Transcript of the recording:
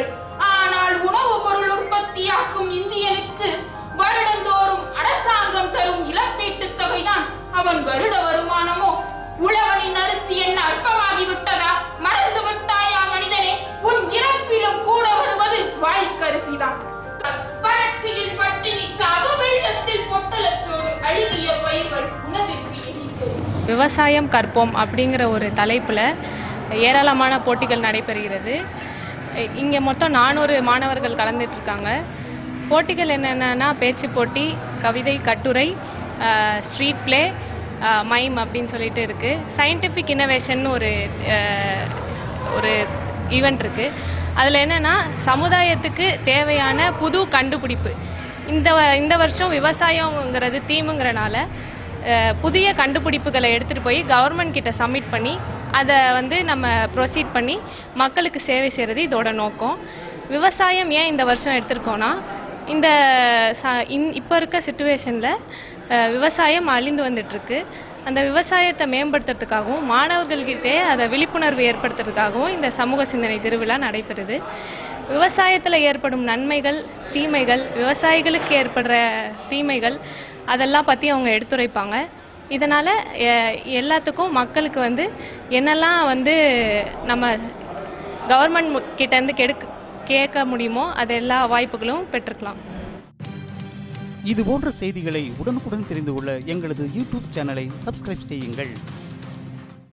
செய்கிறார்கள் ஆனால் உணவு பொருள் உற்பத்தியாக்கும் இந்தியனுக்கு வருடந்தோறும் அரசாங்கம் தரும் இழப்பீட்டுத் தொகைதான் அவன் வருட வருமானமோ? உழவனின் அரிசி என்ன அற்பமாகி விட்டதா? மறந்து விட்டாயா மனிதனே? உன் இறப்பிலும் கூட வருவது வாய்க்கரிசிதான். வறட்சியில் பட்டினி சாவு வெள்ளத்தில் பொட்டலச்சோறு அழுகிய பயிர்கள் உணவிற்கு விவசாயம் கற்போம் அப்படிங்கிற ஒரு தலைப்பில் ஏராளமான போட்டிகள் நடைபெறுகிறது. இங்கே மொத்தம் நானூறு மாணவர்கள் கலந்துட்டு இருக்காங்க போட்டிகள் என்னென்னா பேச்சு போட்டி கவிதை கட்டுரை ஸ்ட்ரீட் ப்ளே மைம் அப்படின்னு சொல்லிட்டு இருக்குது சயின்டிஃபிக் இன்னோவேஷன் ஒரு ஒரு ஈவெண்ட் இருக்குது அதில் என்னென்னா சமுதாயத்துக்கு தேவையான புது கண்டுபிடிப்பு. இந்த இந்த வருஷம் விவசாயங்கிறது தீமுங்கிறனால புதிய கண்டுபிடிப்புகளை எடுத்துகிட்டு போய் கவர்மெண்ட் கிட்ட சப்மிட் பண்ணி அதை வந்து நம்ம ப்ரொசீட் பண்ணி மக்களுக்கு சேவை செய்கிறது இதோட நோக்கம். விவசாயம் ஏன் இந்த வருஷம் எடுத்திருக்கோன்னா இந்த சா இன் இப்போ இருக்க சுச்சுவேஷனில் விவசாயம் அழிந்து வந்துட்டுருக்கு. அந்த விவசாயத்தை மேம்படுத்துறதுக்காகவும் மாணவர்கள்கிட்டே அதை விழிப்புணர்வு ஏற்படுத்துறதுக்காகவும் இந்த சமூக சிந்தனை திருவிழா நடைபெறுது. விவசாயத்தில் ஏற்படும் நன்மைகள் தீமைகள் விவசாயிகளுக்கு ஏற்படுற தீமைகள் அதெல்லாம் பற்றி அவங்க எடுத்துரைப்பாங்க. இதனால் எல்லாத்துக்கும் மக்களுக்கு வந்து என்னெல்லாம் வந்து நம்ம கவர்மெண்ட் கிட்டேருந்து கெடுக்க கேட்க முடியுமோ அது எல்லா வாய்ப்புகளும் பெற்றுக்கலாம். இது போன்ற செய்திகளை உடனுக்குடன் தெரிந்து கொள்ள எங்களது யூடியூப் சேனலை சப்ஸ்கிரைப் செய்யுங்கள்.